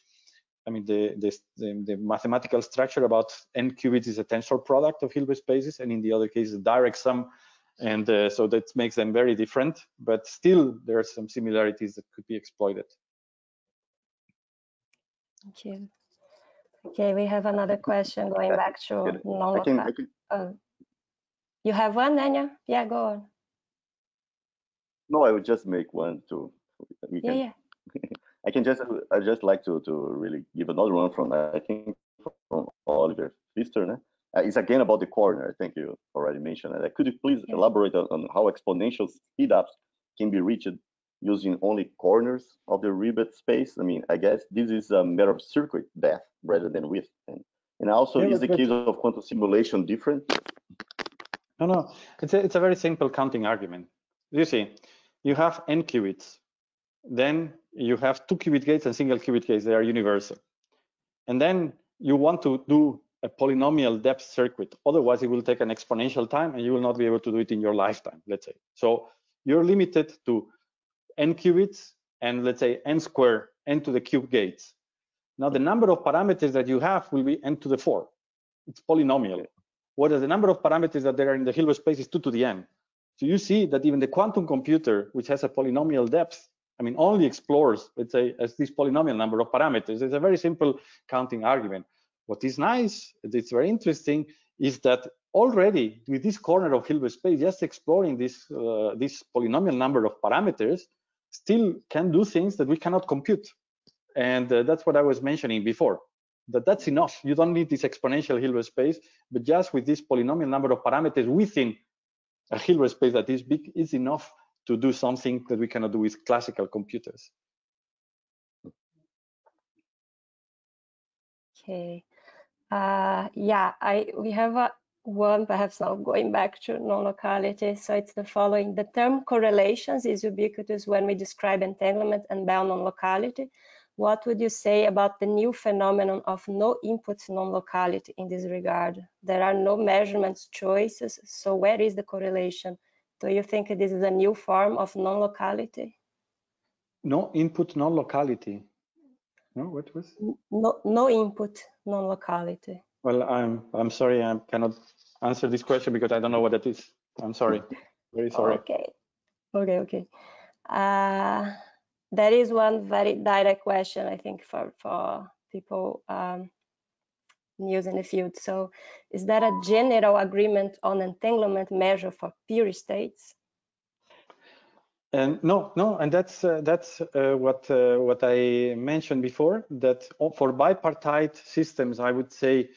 I mean, the, the, the, the, mathematical structure about n qubits is a tensor product of Hilbert spaces, and in the other case, a direct sum. And uh, so that makes them very different, but still there are some similarities that could be exploited. Thank you. Okay, we have another question going back to non-local. Oh. You have one, Daniel? Yeah, go on. No, I would just make one too. We yeah, can... yeah. I can just I just like to to really give another one from I think from Oliver Pfister. Uh, it's again about the corner. I think you already mentioned it. Could you please yeah. elaborate on, on, how exponential speedups can be reached using only corners of the Hilbert space? I mean, I guess this is a matter of circuit depth rather than width. And, and also, yeah, is the case of quantum simulation different? No, no. It's a, it's a very simple counting argument. You see, you have n qubits then you have two qubit gates and single qubit gates. They are universal. And then you want to do a polynomial depth circuit. Otherwise, it will take an exponential time and you will not be able to do it in your lifetime, let's say. So you're limited to n qubits and let's say n square, n to the cube gates. Now the number of parameters that you have will be n to the four. It's polynomial. Whereas the number of parameters that there are in the Hilbert space is two to the n. So you see that even the quantum computer, which has a polynomial depth, I mean, only explores, let's say, as this polynomial number of parameters. It's a very simple counting argument. What is nice, it's very interesting, is that already with this corner of Hilbert space, just exploring this, uh, this polynomial number of parameters still can do things that we cannot compute. And uh, that's what I was mentioning before, that that's enough. You don't need this exponential Hilbert space, but just with this polynomial number of parameters within a Hilbert space that is big is enough to do something that we cannot do with classical computers. Okay. Uh, yeah, I we have a, one perhaps now going back to non-locality. So it's the following. The term correlations is ubiquitous when we describe entanglement and Bell non-locality. What would you say about the new phenomenon of no input non-locality in this regard? There are no measurements choices, so where is the correlation? Do you think this is a new form of non-locality? No input non-locality. No, what was? No, no input, non-locality. Well, I'm I'm sorry, I cannot answer this question because I don't know what that is. I'm sorry, very sorry. Okay, okay, okay. Uh, that is one very direct question, I think, for for people um, using the field. So, is there a general agreement on entanglement measure for pure states? And no, no, and that's uh, that's uh, what uh, what I mentioned before. That for bipartite systems, I would say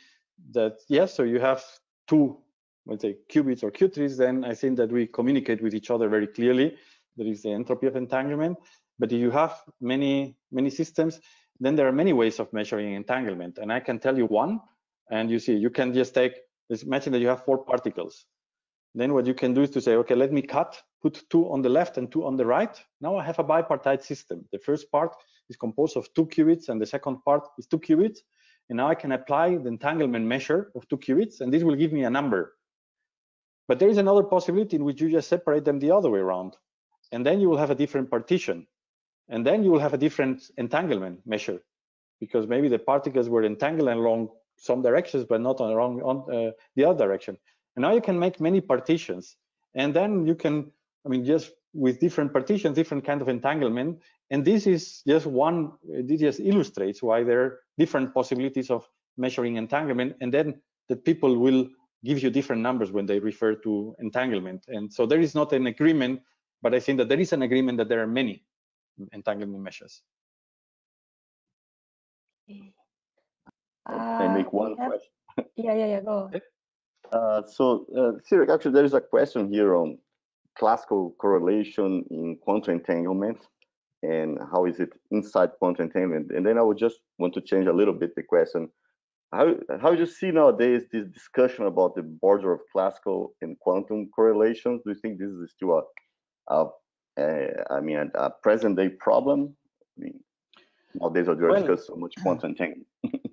that yes. So you have two, let's say, qubits or qutrits. Then I think that we communicate with each other very clearly. There is the entropy of entanglement. But if you have many many systems, then there are many ways of measuring entanglement. And I can tell you one. And you see, you can just take. Imagine that you have four particles. Then what you can do is to say, okay, let me cut put two on the left and two on the right. Now I have a bipartite system. The first part is composed of two qubits and the second part is two qubits. And now I can apply the entanglement measure of two qubits and this will give me a number. But there is another possibility in which you just separate them the other way around. And then you will have a different partition. And then you will have a different entanglement measure because maybe the particles were entangled along some directions, but not along on uh, the other direction. And now you can make many partitions. And then you can I mean, just with different partitions, different kind of entanglement. And this is just one, this just illustrates why there are different possibilities of measuring entanglement. And then the people will give you different numbers when they refer to entanglement. And so there is not an agreement, but I think that there is an agreement that there are many entanglement measures. Uh, I make one have, question. Yeah, yeah, yeah, go. Uh, so, uh, Cyril, actually, there is a question here on classical correlation in quantum entanglement and how is it inside quantum entanglement? And then I would just want to change a little bit the question. How, how do you see nowadays this discussion about the border of classical and quantum correlations? Do you think this is still a, a, a I mean, a, a present day problem? I mean, nowadays we well, discuss so much quantum entanglement.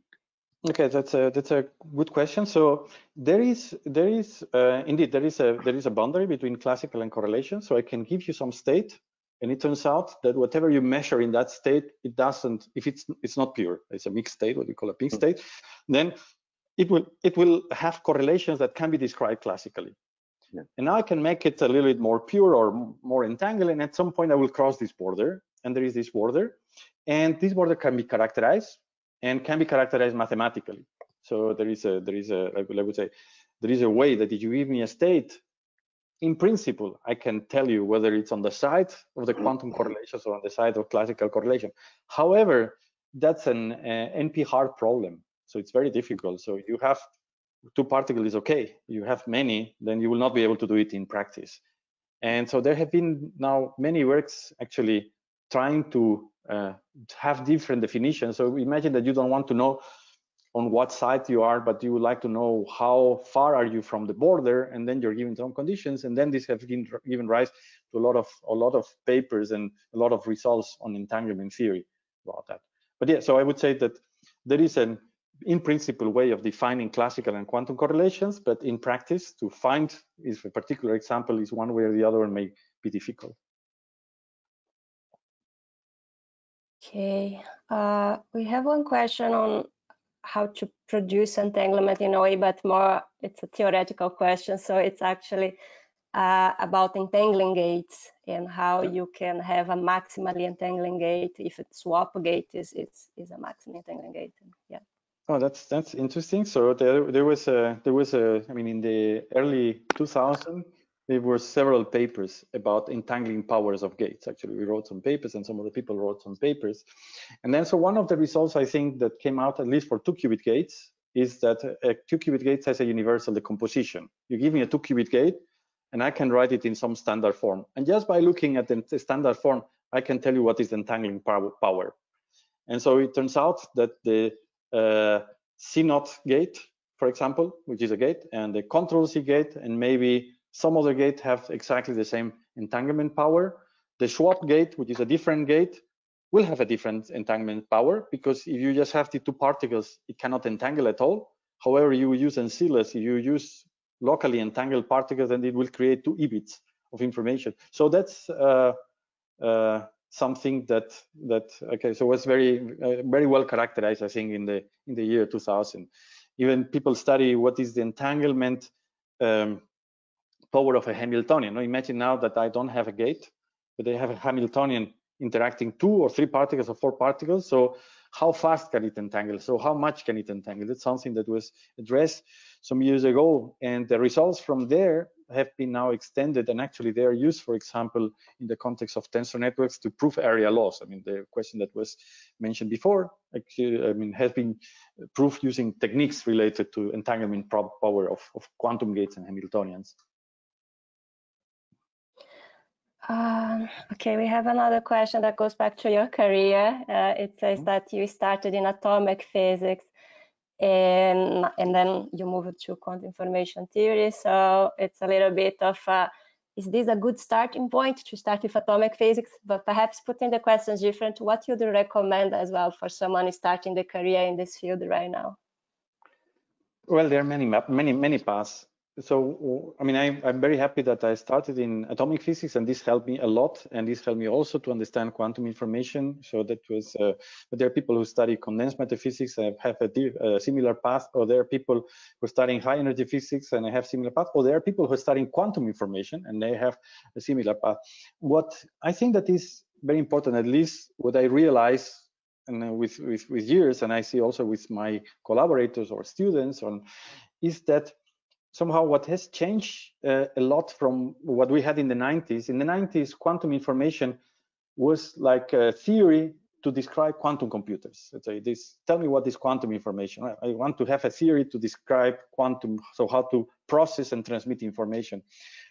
Okay, that's a that's a good question. So there is there is uh, indeed there is a there is a boundary between classical and correlation. So I can give you some state, and it turns out that whatever you measure in that state, it doesn't if it's it's not pure. It's a mixed state, what you call a pink hmm. state. Then it will it will have correlations that can be described classically. Yeah. And now I can make it a little bit more pure or more entangled. And at some point I will cross this border, and there is this border, and this border can be characterized and can be characterized mathematically. So there is a there is a I would say there is a way that if you give me a state, in principle, I can tell you whether it's on the side of the quantum correlations or on the side of classical correlation. However, that's an uh, NP-hard problem. So it's very difficult. So you have two particles okay. You have many, then you will not be able to do it in practice. And so there have been now many works actually trying to uh, have different definitions. So imagine that you don't want to know on what side you are, but you would like to know how far are you from the border, and then you're given some conditions, and then this has given given rise to a lot of a lot of papers and a lot of results on entanglement theory about that. But yeah, so I would say that there is an in principle way of defining classical and quantum correlations, but in practice, to find if a particular example is one way or the other may be difficult. Okay, uh, we have one question on how to produce entanglement in a way, but more it's a theoretical question. So it's actually uh, about entangling gates and how you can have a maximally entangling gate if a swap gate is is is a maximally entangling gate. Yeah. Oh, that's that's interesting. So there there was a there was a I mean in the early 2000 there were several papers about entangling powers of gates. Actually, we wrote some papers and some of the people wrote some papers. And then, so one of the results I think that came out, at least for two qubit gates, is that a two qubit gate has a universal decomposition. You give me a two qubit gate and I can write it in some standard form. And just by looking at the standard form, I can tell you what is the entangling power. And so it turns out that the uh, CNOT gate, for example, which is a gate, and the control C gate, and maybe some other gate have exactly the same entanglement power. The SWAP gate, which is a different gate, will have a different entanglement power because if you just have the two particles, it cannot entangle at all. However, you use ancillas, if you use locally entangled particles, then it will create two EBITs of information. So that's uh, uh, something that that okay so was very uh, very well characterized i think in the in the year 2000 even people study what is the entanglement um, power of a hamiltonian. Now imagine now that i don't have a gate but i have a hamiltonian interacting two or three particles or four particles. So how fast can it entangle? So how much can it entangle? It's something that was addressed some years ago. And the results from there have been now extended. And actually they are used, for example, in the context of tensor networks to prove area laws. I mean, the question that was mentioned before, actually, I mean, has been proved using techniques related to entanglement power of, of quantum gates and Hamiltonians. Um, okay, we have another question that goes back to your career. Uh, it says mm -hmm. that you started in atomic physics and and then you moved to quantum information theory. So it's a little bit of a, is this a good starting point to start with atomic physics? But perhaps putting the questions different, what would you recommend as well for someone starting the career in this field right now? Well, there are many many many paths so i mean I, am very happy that i started in atomic physics and this helped me a lot and this helped me also to understand quantum information. So that was uh, but there are people who study condensed matter physics. And have a, a, similar path or there are people who are studying high energy physics and have similar path or there are people who are studying quantum information and they have a similar path. What i think that is very important at least what i realize and uh, with, with with years and i see also with my collaborators or students on is that somehow what has changed uh, a lot from what we had in the 90s. In the 90s, quantum information was like a theory to describe quantum computers. Let's say this, tell me what is quantum information. I, I want to have a theory to describe quantum, so how to process and transmit information.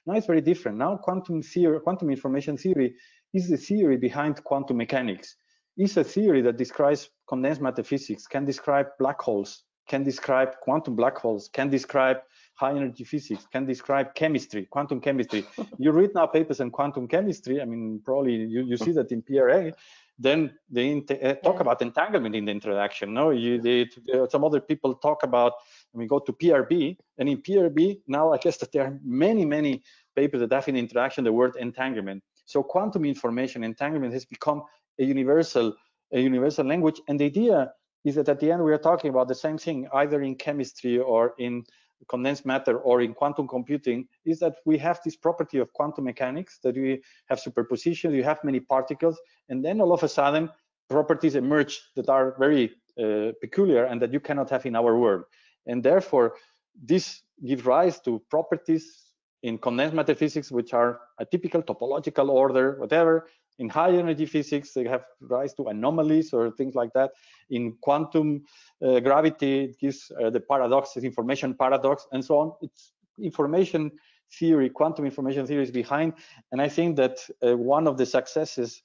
Now it's very different. Now quantum theory, quantum information theory is the theory behind quantum mechanics. It's a theory that describes condensed matter physics, can describe black holes, can describe quantum black holes, can describe high energy physics, can describe chemistry, quantum chemistry. you read now papers on quantum chemistry, I mean, probably you, you see that in PRA, then they uh, talk about entanglement in the introduction. No, you, they, uh, some other people talk about, mean, go to PRB, and in PRB, now I guess that there are many, many papers that have in the introduction the word entanglement. So quantum information entanglement has become a universal, a universal language. And the idea is that at the end we are talking about the same thing, either in chemistry or in condensed matter or in quantum computing is that we have this property of quantum mechanics that we have superposition, you have many particles, and then all of a sudden properties emerge that are very uh, peculiar and that you cannot have in our world. And therefore, this gives rise to properties in condensed matter physics, which are a typical topological order, whatever, in high energy physics, they have rise to anomalies or things like that. In quantum uh, gravity, it gives uh, the paradox, the information paradox, and so on. It's information theory, quantum information theory is behind. And I think that uh, one of the successes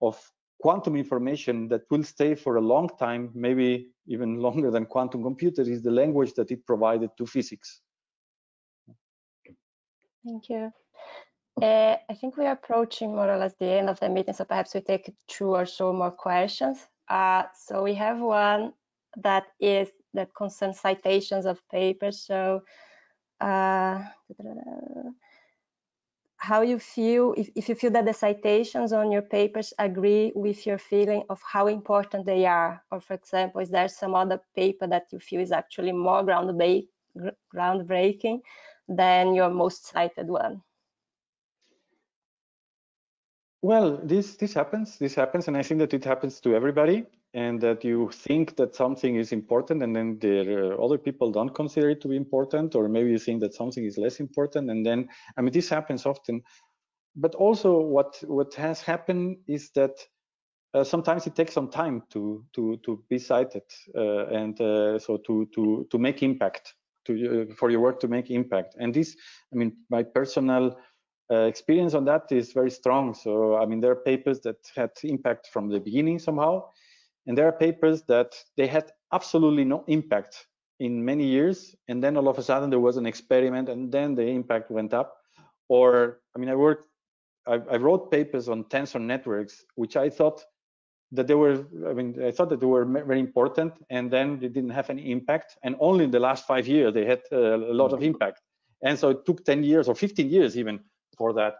of quantum information that will stay for a long time, maybe even longer than quantum computers, is the language that it provided to physics. Thank you. Uh, I think we are approaching more or less the end of the meeting, so perhaps we take two or so more questions. Uh, so we have one that is that concerns citations of papers. So uh, how you feel, if, if you feel that the citations on your papers agree with your feeling of how important they are, or for example, is there some other paper that you feel is actually more groundbreaking than your most cited one? Well, this this happens. This happens, and I think that it happens to everybody, and that you think that something is important, and then there uh, other people don't consider it to be important, or maybe you think that something is less important, and then I mean this happens often. But also, what what has happened is that uh, sometimes it takes some time to to to be cited, uh, and uh, so to to to make impact to uh, for your work to make impact. And this, I mean, my personal uh, experience on that is very strong. So, I mean, there are papers that had impact from the beginning somehow, and there are papers that they had absolutely no impact in many years, and then all of a sudden there was an experiment, and then the impact went up. Or, I mean, I worked, I, I wrote papers on tensor networks, which I thought that they were, I mean, I thought that they were very important, and then they didn't have any impact, and only in the last five years they had uh, a lot of impact. And so it took 10 years or 15 years even for that.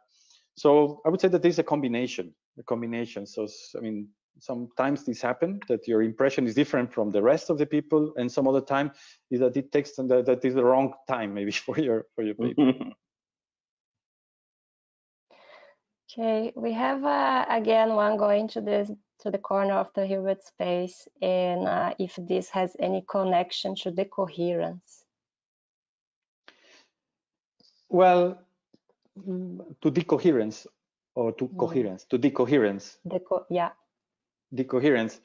So I would say that there's a combination. a combination. So, I mean, sometimes this happen that your impression is different from the rest of the people, and some other time is that it takes that, that is the wrong time maybe for your for your paper. Okay, we have uh, again one going to this to the corner of the Hilbert space, and uh, if this has any connection to the coherence. Well, to decoherence or to Mm. coherence, to decoherence, Deco yeah. decoherence.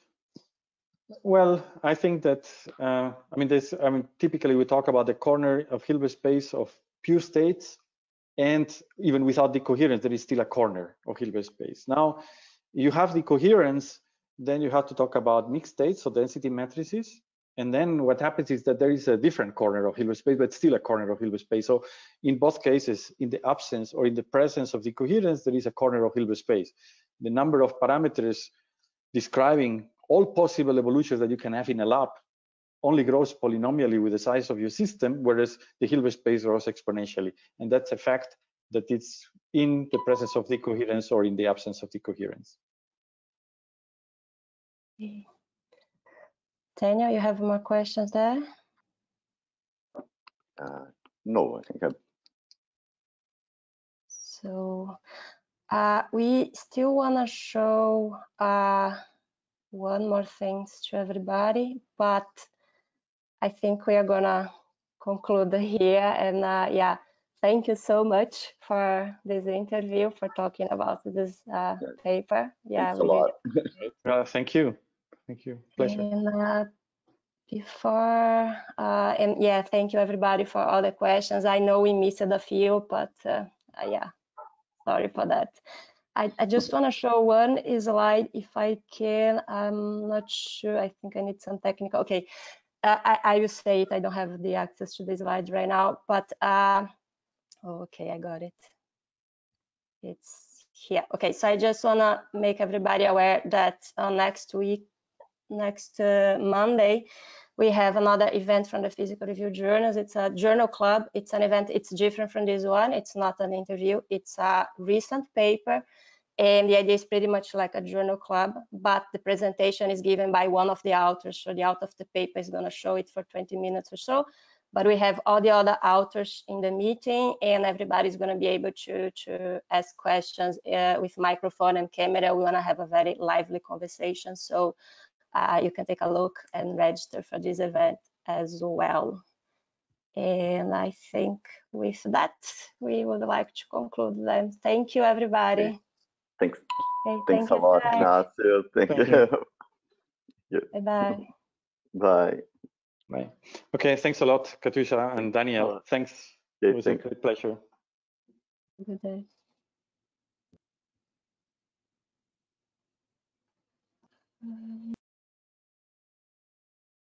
Well, I think that uh, I mean this. I mean, typically we talk about the corner of Hilbert space of pure states, and even without decoherence, there is still a corner of Hilbert space. Now, you have decoherence, then you have to talk about mixed states, so density matrices, and then what happens is that there is a different corner of Hilbert space, but still a corner of Hilbert space. So in both cases, in the absence or in the presence of decoherence, there is a corner of Hilbert space. The number of parameters describing all possible evolutions that you can have in a lab only grows polynomially with the size of your system, whereas the Hilbert space grows exponentially. And that's a fact that it's in the presence of decoherence or in the absence of decoherence. Mm. Daniel, you have more questions there? uh, no, I think I So uh, we still want to show uh, one more things to everybody, but I think we are gonna conclude here. And uh, yeah, thank you so much for this interview, for talking about this uh, Yeah. paper. Yeah, thanks a we really lot. Uh, thank you. Thank you. Pleasure. and uh, before, uh, and yeah, thank you everybody for all the questions. I know we missed a few, but uh, uh, yeah, sorry for that. I, I just want to show one slide if I can. I'm not sure. I think I need some technical. Okay, uh, I, I will say it. I don't have the access to the slides right now, but uh, okay, I got it. It's here. Okay, so I just want to make everybody aware that uh, next week next uh, Monday, we have another event from the Physical Review Journals. It's a journal club. It's an event. It's different from this one. It's not an interview. It's a recent paper. And the idea is pretty much like a journal club, but the presentation is given by one of the authors. So the author of the paper is going to show it for 20 minutes or so. But we have all the other authors in the meeting, and everybody's going to be able to, to ask questions uh, with microphone and camera. We want to have a very lively conversation. So uh, you can take a look and register for this event as well. And I think with that, we would like to conclude then. Thank you, everybody. Thanks, Okay, thanks thank a you, lot, Zach. Ignacio. Thank, Thank you. Bye-bye. Bye. Bye. Okay, thanks a lot, Catiúcia and Daniel. lot. Thanks. It Okay, was a great pleasure. Good day. Um,